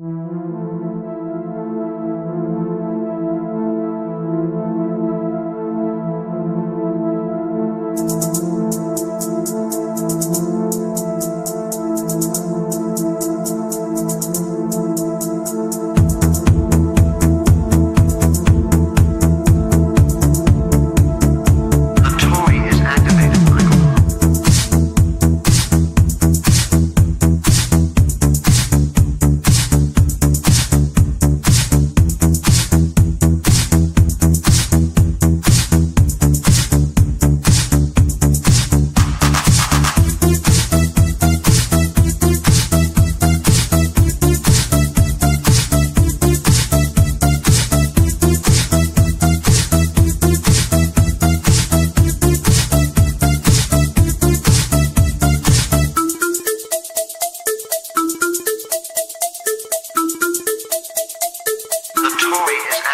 うん。greatest